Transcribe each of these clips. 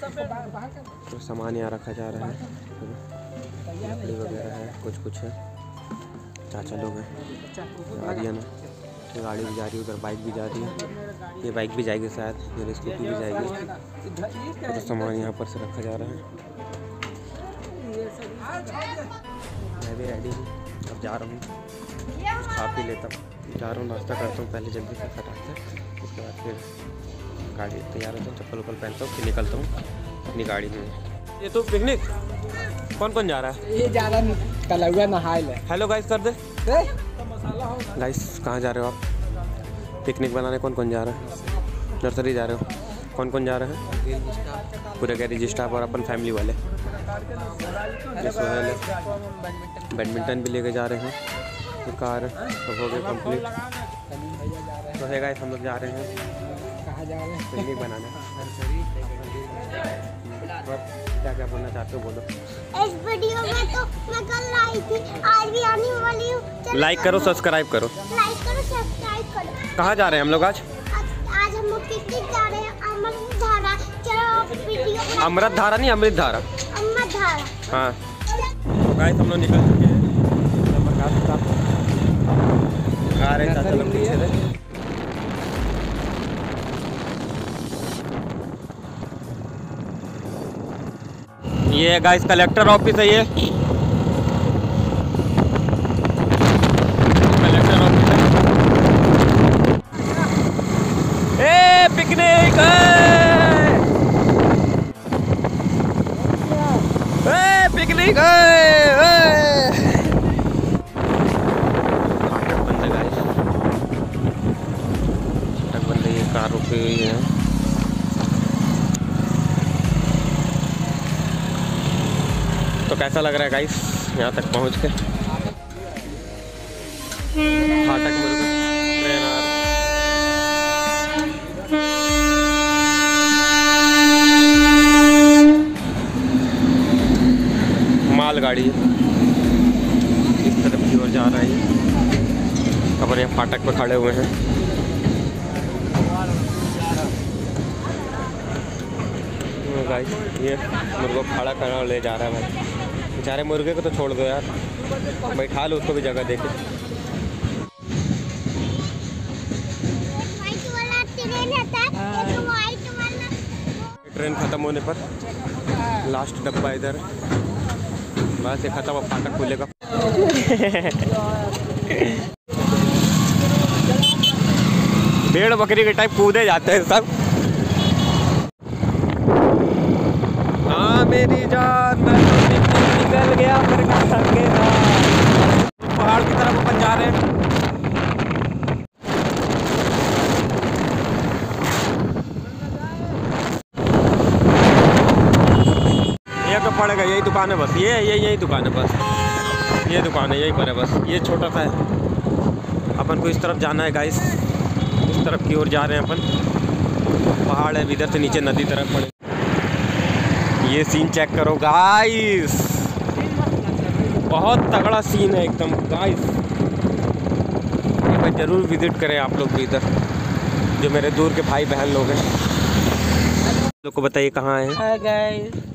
तो सामान यहाँ रखा जा रहा है, लकड़ी वगैरह है कुछ कुछ है। चाचा लोग हैं। है। ना ये गाड़ी भी जा रही है, उधर बाइक भी जा रही है। ये बाइक भी जाएगी शायद, ये स्कूटी भी जाएगी। तो सामान यहाँ पर से रखा जा रहा है। मैं भी रेडी हूँ। अब जा रहा हूँ। कुछ खा पी लेता हूँ। जा रहा हूँ, नाश्ता करता हूँ, पहले जल्दी से फटाक से उसके बाद फिर गाड़ी तैयार होता हूँ चप्पल उप्पल पहनता हूँ फिर निकलता हूँ अपनी गाड़ी में। ये तो पिकनिक कौन कौन जा रहा है? ये ज़्यादा तलुआ नहाए ले। हेलो गाइस कर दे। गाइस कहाँ जा रहे हो आप? पिकनिक बनाने कौन कौन जा रहा है? नर्सरी जा रहे हो? कौन कौन जा रहे हैं? पूरे गैरेज स्टाफ और अपन फैमिली वाले। ये सोहेल है। बैडमिंटन भी लेके जा रहे हैं। कार सब हो गए कंप्लीट तो है गाइस हम लोग जा रहे हैं। कहाँ जा रहे हैं। पिकनिक बनाने और क्या क्या बोलना चाहते हो बोलो। इस वीडियो में तो मैं कल लाई थी। आज भी आने वाली हूँ। लाइक करो सब्सक्राइब करो। लाइक करो सब्सक्राइब करो। कहाँ जा रहे हैं हम लोग आज? आज हम लोग पिकनिक जा रहे हैं अमर धारा चलो वीडियो अमृत धारा नहीं अमृत धारा अमर धारा हाँ। तो गाइस हम लोग निकल चुके हैं। आ रहे हैं चाचा लोग पीछे से ये गाइस कलेक्टर ऑफ़िस है ये। कलेक्टर ऑफ़िस ए पिकनिक ए! पिकनिक बंद है गाइस बंद ये कार रुकी हुई है तो कैसा लग रहा है गाइस यहाँ तक पहुँच के। फाटक मालगाड़ी इस तरफ़ की ओर जा रहा है। ये यहाँ फाटक पर खड़े हुए हैं। तो गाइस ये मुर्गे खड़ा करना ले जा रहा है भाई। बेचारे मुर्गे को तो छोड़ दो यार। बैठा लो उसको भी जगह देके ट्रेन आता है। ट्रेन ख़त्म होने पर लास्ट डब्बा इधर। बस ये खत्म अब फाटक खुलेगा। भेड़ बकरी के टाइप कूदे जाते हैं सब। हाँ मेरी जान मैं गया पर कहाँ पहाड़ की तरफ़ अपन जा रहे हैं। तो पड़ेगा, यही दुकान है बस। ये ये, यही दुकान है बस। ये दुकान है, यही पर है बस। ये छोटा सा है। अपन को इस तरफ़ जाना है गाइस इस तरफ़ की ओर जा रहे हैं अपन। पहाड़ है, इधर से नीचे नदी तरफ़ पड़े ये सीन चेक करो गाइस बहुत तगड़ा सीन है एकदम। गाइस एक बार ज़रूर विज़िट करें आप लोग भी इधर जो मेरे दूर के भाई बहन लोग हैं। लोग को बताइए कहाँ आए हैं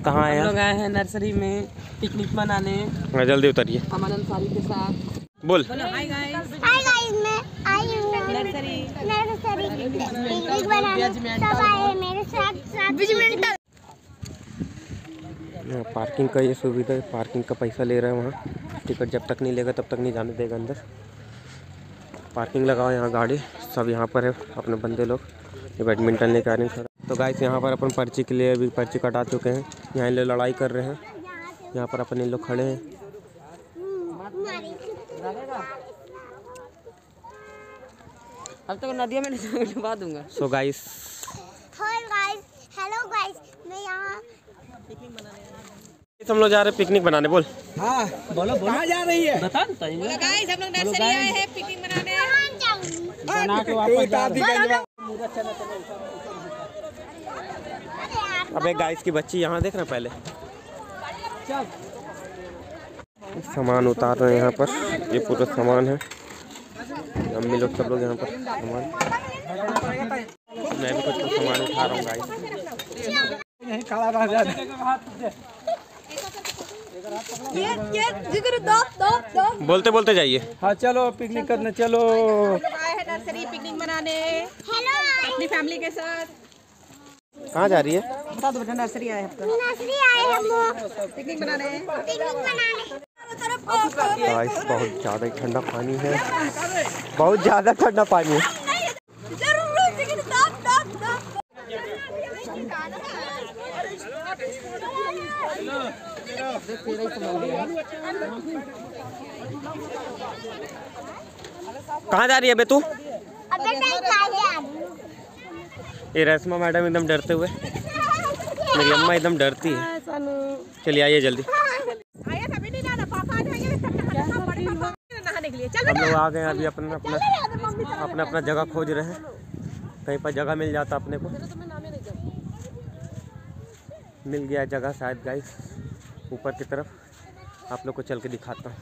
कहाँ आए हम हैं लोग आए हैं नर्सरी में पिकनिक मनाने। हाँ, जल्दी उतरिए। अमन अंसारी के साथ। बोल। हाय गाइस हाय गाइस मैं आई हूँ। नर्सरी नर्सरी पिकनिक बनाने सब आए मेरे साथ साथ पार्किंग का ये सुविधा है पार्किंग का पैसा ले रहा है वहाँ। टिकट जब तक नहीं लेगा तब तक नहीं जाने देगा अंदर। पार्किंग लगाओ यहाँ गाड़ी सब यहाँ पर है अपने बंदे लोग। ये बैडमिंटन लेके आ रहे हैं तो गाइस यहाँ पर अपन पर्ची के लिए अभी पर्ची कटा चुके हैं। यहाँ इन लोग लड़ाई कर रहे हैं। यहाँ पर अपन इन लोग खड़े हैं। अब तो नदिया में डुबा दूँगा। सो गाइस हेलो गाइस मैं यहाँ हम लोग जा रहे हैं पिकनिक बनाने बोल। हाँ बोलो बोलो। जा रही है? बता दो गाइस हम लोग नर्सरी आए हैं पिकनिक मनाने बना के वापस जा रहे हैं। अब एक गाइस की बच्ची यहाँ देख रहे पहले? सामान उतार रहे हैं यहाँ पर। ये पूरा सामान है। अम्मी लोग सब लोग यहाँ पर सामान। मैं भी कुछ कुछ सामान उठा रहा हूँ गाइस नहीं खड़ा रह जाए ये ये जिगर दो दो दो बोलते बोलते जाइए। हाँ चलो पिकनिक करने चलो। आए हैं नर्सरी पिकनिक मनाने। हेलो अपनी फैमिली के साथ। कहाँ जा रही है? बता दो बेटा नर्सरी आए हैं नर्सरी आए हम लोग। पिकनिक मनाने। पिकनिक मनाने। बहुत ज़्यादा ही। ठंडा पानी है? बहुत ज़्यादा ठंडा पानी है ज़रूर जिगर दो दो दो कहाँ जा रही है बे तू? अबे नहीं खा जा ये रेशमा मैडम एकदम डरते हुए। मेरी अम्मा एकदम डरती है। चलिए आइए जल्दी। हम लोग आ गए हैं अभी अपना अपना अपना अपना जगह खोज रहे हैं। कहीं पर जगह मिल जाता अपने को। मिल गया जगह शायद गाइस ऊपर की तरफ़। आप लोग को चल के दिखाता हूँ।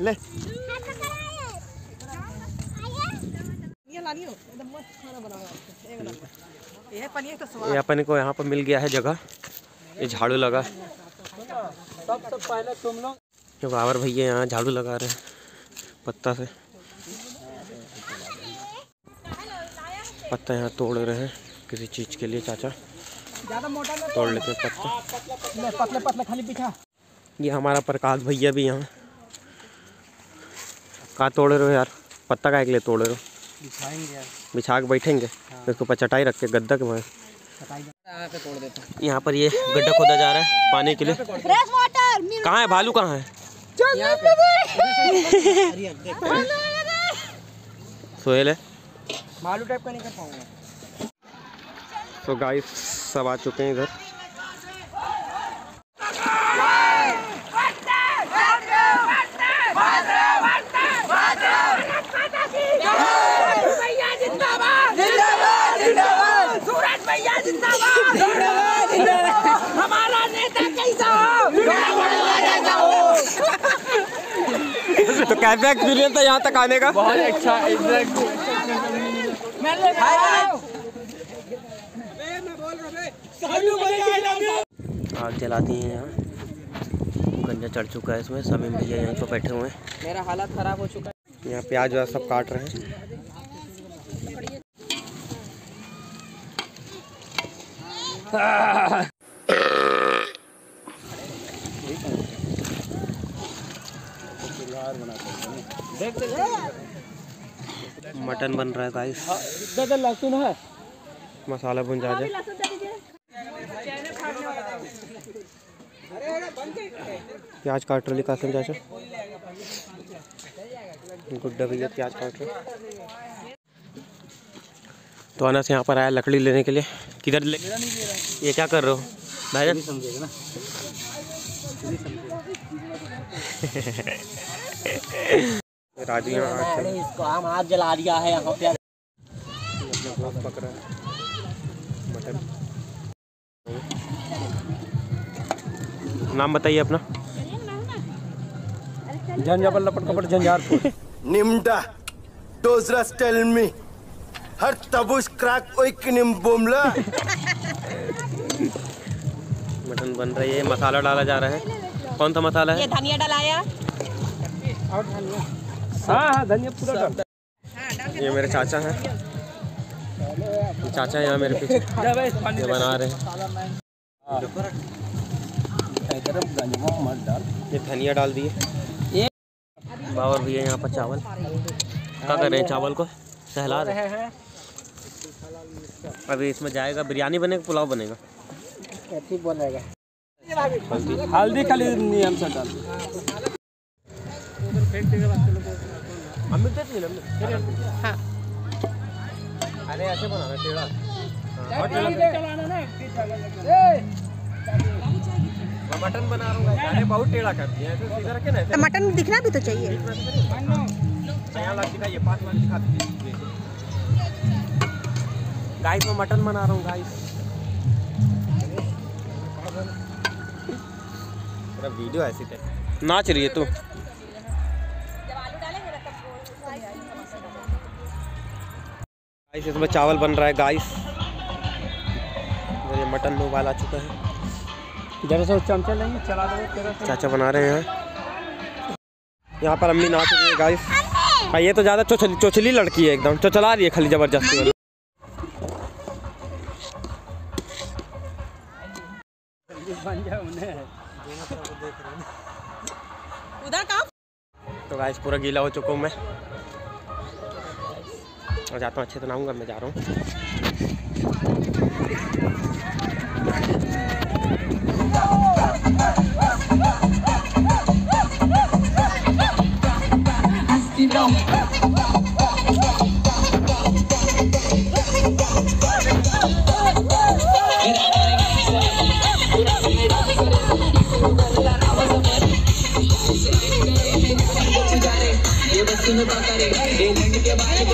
ले। ये ये ये अपन को यहाँ पर मिल गया है जगह। ये झाड़ू लगा। लोग बाबर भैया यहाँ झाड़ू लगा रहे हैं पत्ता से। पत्ता यहाँ तोड़ रहे हैं किसी चीज़ के लिए, चाचा। तोड़ लेते हैं पत्ता। ले, पतले पतले खाली पीछा। ये हमारा प्रकाश भैया भी यहाँ। कहाँ तोड़ रहे हो यार? पत्ता का के लिए तोड़ रहे हो? बिछा के बैठेंगे? इसके ऊपर चटाई रख के गद्दा के वहाँ यहाँ पे तोड़ देते यहाँ पर ये गड्ढा खोदा जा रहा है पानी के लिए। कहाँ है? भालू कहाँ है? सोहेल है। मालू टाइप का नहीं कर पाऊँगा। तो गाइस सब आ चुके हैं इधर। तो कैसा एक्सपीरियंस था यहाँ तक आने का। बहुत अच्छा आग जला दी है यहाँ। गंजा चढ़ चुका है इसमें समीम भैया यहीं पर बैठे हुए हैं। मेरा हालत खराब हो चुका है। यहाँ प्याज व्याज सब काट रहे हैं। मटन बन रहा है गाइस लहसुन है। मसाला भुन जा जाए प्याज काट रही कासिम चाचा गुड्डा भैया प्याज काट रहे तो अनस यहाँ पर आया लकड़ी लेने के लिए। किधर ले ये क्या कर रहे हो? भाईजान समझेगा ना। राजू यहाँ आग इसको हम हाथ जला दिया है यहाँ पे अपना नाम बताइए अपना। झंझापल लपट कपट Jhanjharpur Nimda. Dozras tell me. Har tabus crack oikinim bomla. Mutton बन रही है मसाला डाला जा रहा है। कौन सा मसाला है? ये है धनिया डलाया। हाँ हाँ धनिया पूरा डाल। ये मेरे चाचा हैं। चाचा यहाँ मेरे पीछे। जा भाई, ये बना रहे हैं। गरम गंजवा मत डाल। ये धनिया डाल दिए। बाबर भैया यहाँ पर चावल। क्या कर रहे हैं चावल को? सहला रहे हैं। अभी इसमें जाएगा। बिरयानी बनेगा पुलाव बनेगा? बनेगा। हल्दी खाली नियम से डाल। अरे ऐसे बनाना टेढ़ा। मैं मटन बना रहा हूँ अरे बहुत टेढ़ा कर दिया ऐसे सीधा रखे ना तो मटन दिखना भी तो चाहिए। गाइस मैं मटन बना रहा हूँ गाइस पूरा वीडियो ऐसी थे। नाच रही है तू। गाइस इसमें चावल बन रहा है गाइस मटन उबाल आ चुका है। जरा सा चमचा लेंगे चला दो चाचा बना रहे हैं। यहाँ पर अम्मी नाच रही है गाइस हाँ ये तो ज़्यादा चोचली चोचली लड़की है एकदम। चला रही है खाली ज़बरदस्ती वाली। बन जाए उन्हें उधर कहाँ? तो गाइस पूरा गीला हो चुका हूँ मैं। और जाता हूँ अच्छे तो नहाऊँगा मैं जा रहा हूँ। थक गया माँ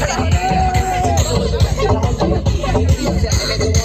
का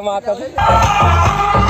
मैं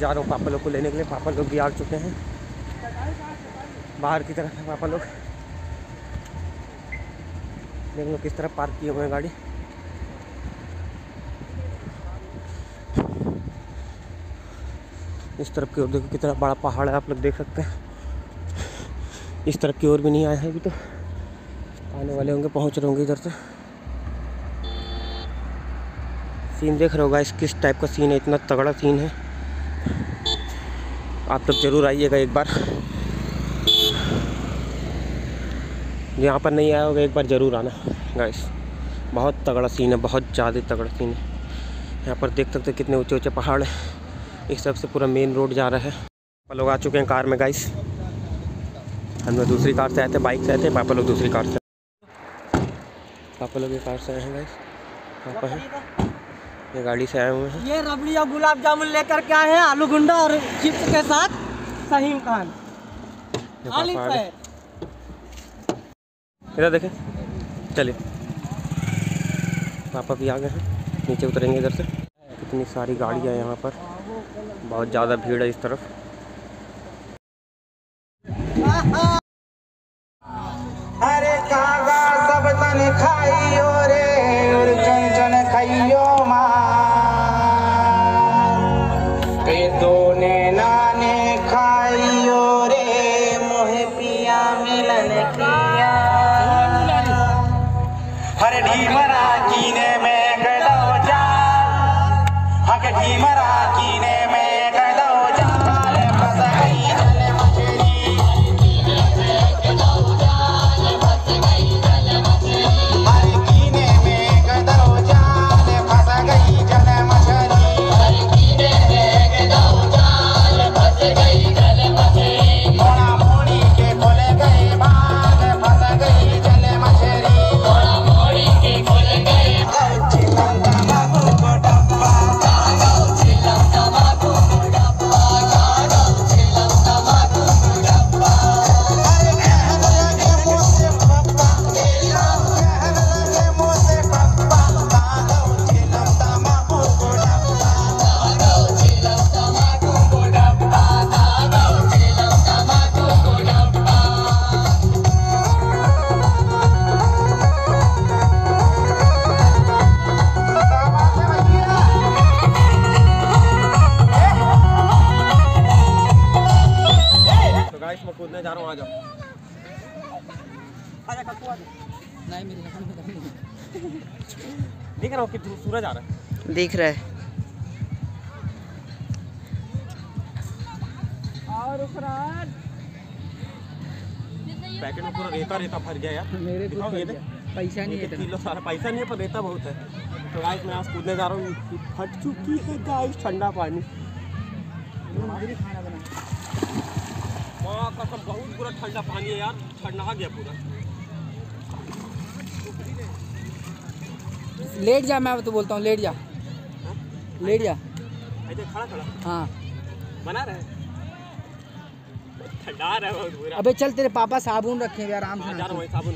जा रहा हूँ पापा लोग को लेने के लिए। पापा लोग भी आ चुके हैं। बाहर की तरफ़ है पापा लोग। देख लो किस तरह पार्क किए हुए हैं गाड़ी। इस तरफ़ की ओर देखो कितना बड़ा पहाड़ है, आप लोग देख सकते हैं। इस तरफ़ की ओर भी नहीं आए हैं अभी तो। आने वाले होंगे, पहुँच रहे होंगे इधर से। सीन देख रहे होगा इस किस टाइप का सीन है, इतना तगड़ा सीन है। आप लोग ज़रूर आइएगा एक बार। यहाँ पर नहीं आया होगा, एक बार ज़रूर आना गाइस बहुत तगड़ा सीन है, बहुत ज़्यादा तगड़ा सीन है। यहाँ पर देख सकते कितने ऊँचे ऊँचे पहाड़ हैं। इस तरफ़ से पूरा मेन रोड जा रहा है। पापा लोग आ चुके हैं कार में गाइस हम लोग दूसरी कार से आए थे बाइक से आए थे, पापा लोग दूसरी कार से पापा लोग ये कार से आए हैं गाइस पापा हैं। ये गाड़ी से आए हुए हैं। ये रबड़ी और गुलाब जामुन लेकर के आए हैं आलू गुंडा और चिप्स के साथ। सहीम खान आ गए इधर देखें। चलिए। पापा भी आ गए हैं। नीचे उतरेंगे इधर से। कितनी सारी गाड़ियाँ यहाँ पर। बहुत ज़्यादा भीड़ है इस तरफ़। अरे सब तन दिख रहा है। पैकेट में पूरा रेता रेता भर गया यार। मेरे। पैसा एक एक किलो सारा पैसा नहीं है पर रेता बहुत है। तो गाइस मैं आज कूदने जा रहा हूँ। फट चुकी है गाइस ठंडा पानी। माँ कसम बहुत पूरा ठंडा पानी है यार। ठंडा गया पूरा। लेट जा मैं तो बोलता हूँ लेट जा। ऐसे खड़ा खड़ा। हाँ। बना रहे ठंडा रहा है अबे चल तेरे पापा साबुन रखे हुए आराम हाँ, से जा रहा हूँ साबुन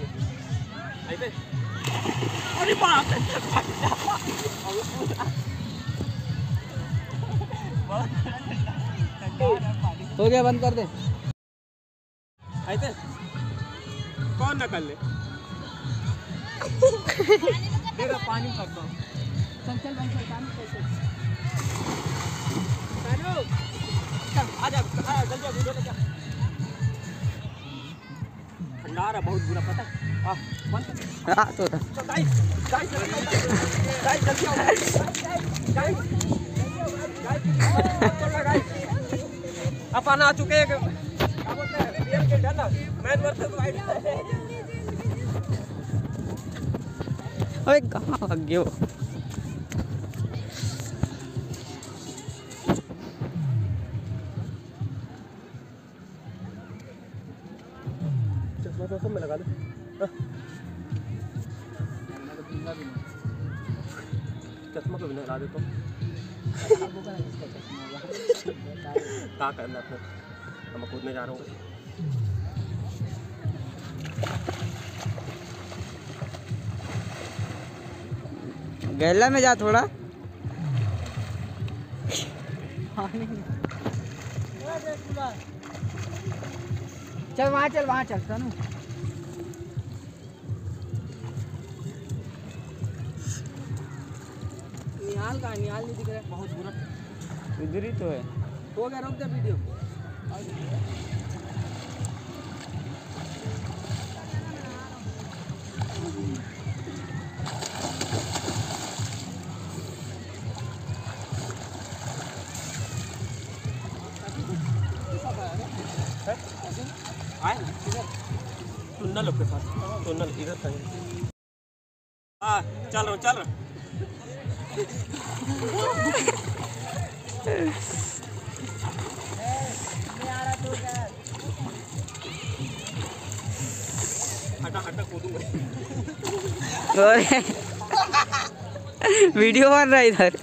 अरे बाप रे हो गया बंद कर दे। ऐसे कौन न कर ले पानी हूँ चल चल बंद कर ठंडा आ बहुत बुरा पता है? तो था अपन आ चुके हैं। हैं? अबे कहाँ भाग गए भी दे तो क्या करना फिर अब मैं कूदने जा रहा हूँ गैला में जा थोड़ा। चल वहाँ चल वहाँ चल तनु। निहाल का निहाल नहीं दिख रहा। बहुत बुरा। इधर ही तो है। हो गया रोक दे वीडियो। टुन्नल के पास। टुन्नल इधर था हाँ चल रहा हूँ चल रहा वीडियो बन रहा है इधर।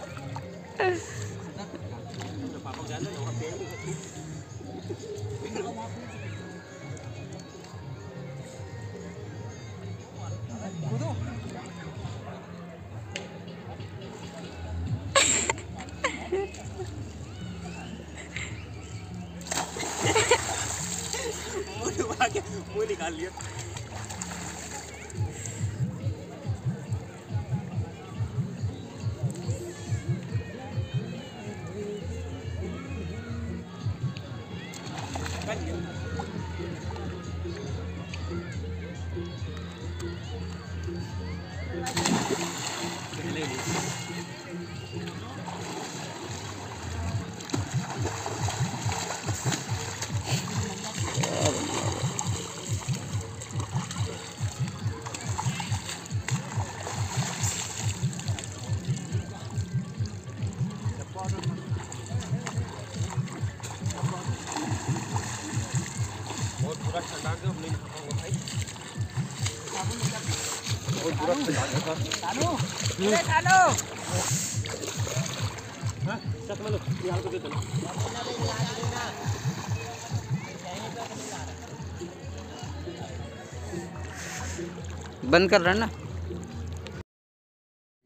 बंद कर रहा है ना?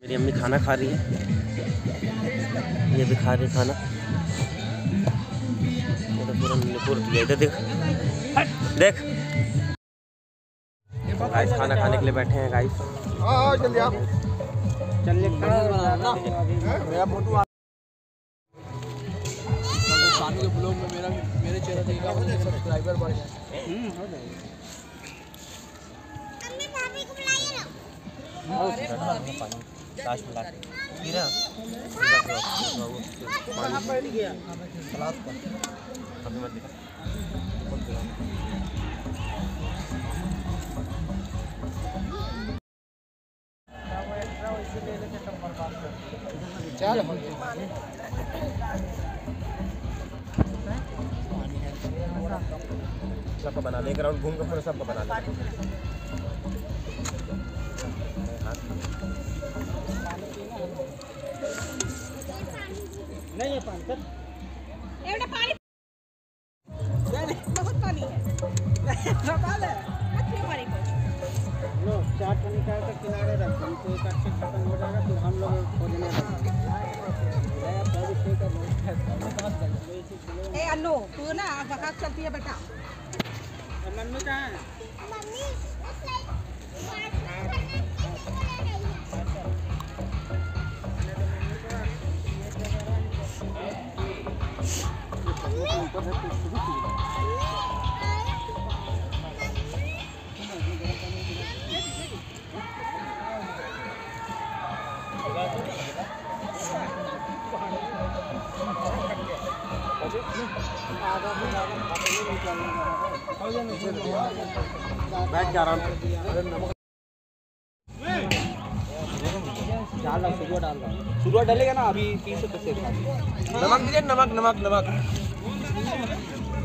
मेरी अम्मी खाना खा रही है। ये भी खा रही है खाना। ये तो इधर देख। देख। गाइस खाना खाने के लिए बैठे हैं गाइस शानू के ब्लॉग में मेरा मेरे चेहरा देखेगा मुझे सब्सक्राइबर बढ़ जाए ना सबका बना ले राउंड घूम के पूरा सबका बना ले एवढं पाणी बहुत ए अन्नू तू ना बकात चलती है बेटा। मम्मी कहाँ है मम्मी उस लाइट बैठ जा आराम डाल रहा सुबह डाल रहा शुरुआत डालेगा ना अभी तीस से पैसे नमक दीजिए नमक नमक नमक।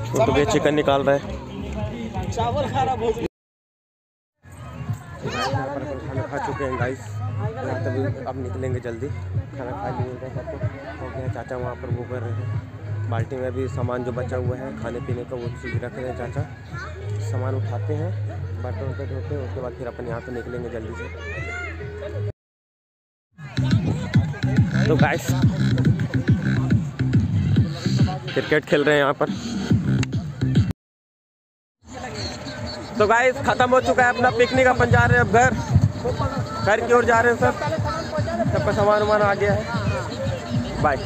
छोटू भैया चिकन निकाल रहे। हैं चावल खराब हो। यहाँ पर अपन खाना खा चुके हैं गाइस तभी अब निकलेंगे जल्दी। खाना खा लिए सबको हो गया चाचा वहाँ पर वो कर रहे हैं। बाल्टी में भी सामान जो बचा हुआ है, खाने पीने का वो चीज़ रख रहे हैं चाचा। सामान उठाते हैं बर्तन वर्तन धोते हैं, उसके बाद फिर अपन यहाँ से निकलेंगे जल्दी से। तो गाइस क्रिकेट खेल रहे हैं यहाँ पर। तो गाइस खत्म हो चुका है अपना पिकनिक अपन जा रहे हैं अब घर। घर की ओर जा रहे हैं सब। सबका सामान वामान आ गया है। बाय